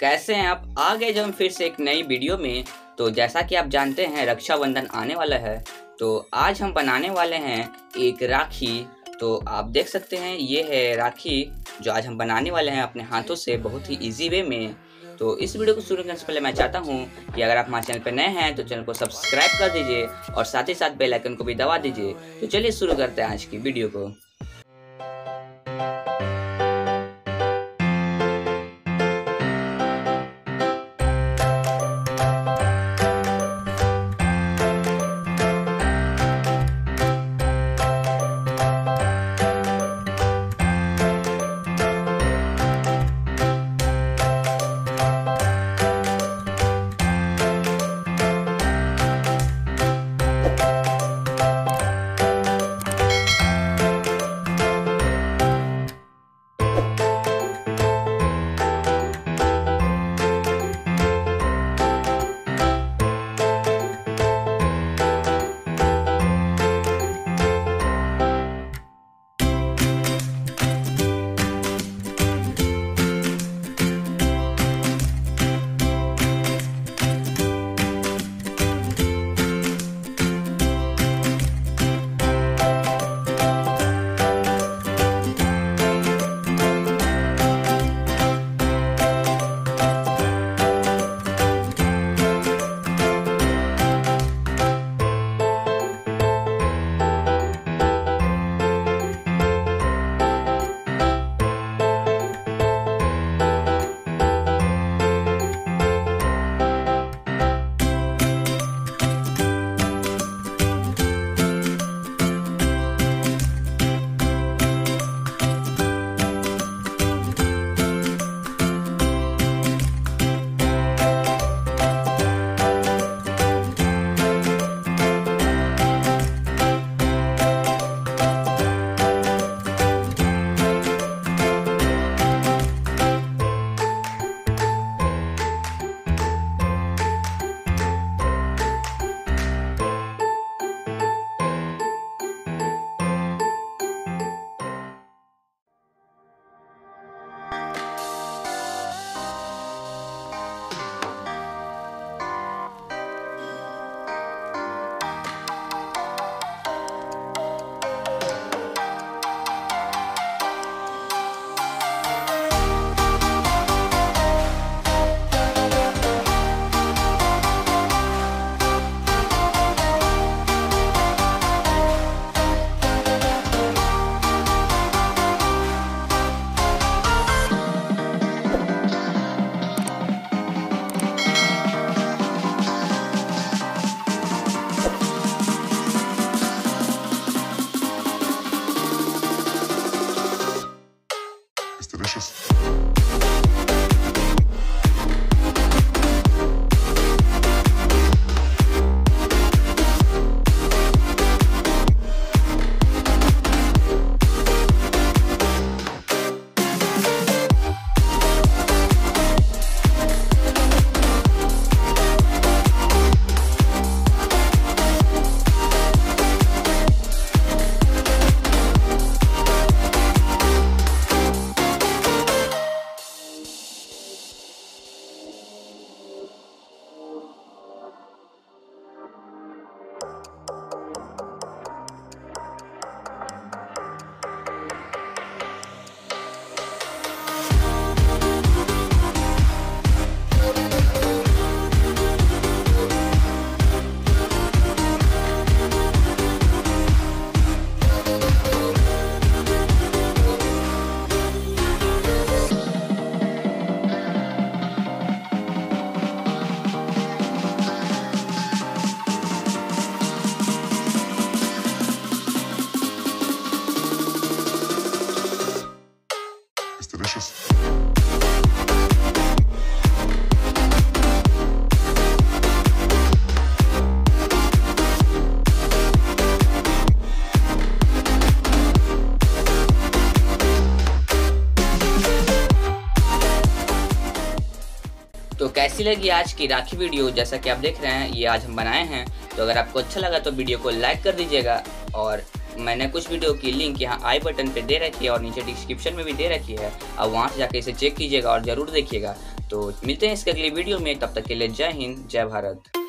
कैसे हैं आप? आ गए जब हम फिर से एक नई वीडियो में। तो जैसा कि आप जानते हैं, रक्षाबंधन आने वाला है। तो आज हम बनाने वाले हैं एक राखी। तो आप देख सकते हैं, ये है राखी जो आज हम बनाने वाले हैं अपने हाथों से बहुत ही इजी वे में। तो इस वीडियो को शुरू करने से पहले मैं चाहता हूँ कि अगर आप हमारे चैनल पर नए हैं तो चैनल को सब्सक्राइब कर दीजिए और साथ ही साथ बेलाइकन को भी दबा दीजिए। तो चलिए शुरू करते हैं आज की वीडियो को। Ты решишь. कैसी लगी आज की राखी वीडियो। जैसा कि आप देख रहे हैं, ये आज हम बनाए हैं। तो अगर आपको अच्छा लगा तो वीडियो को लाइक कर दीजिएगा। और मैंने कुछ वीडियो की लिंक यहाँ आई बटन पे दे रखी है और नीचे डिस्क्रिप्शन में भी दे रखी है। अब वहाँ से जाके इसे चेक कीजिएगा और ज़रूर देखिएगा। तो मिलते हैं इसके अगली वीडियो में। तब तक के लिए जय हिंद, जय भारत।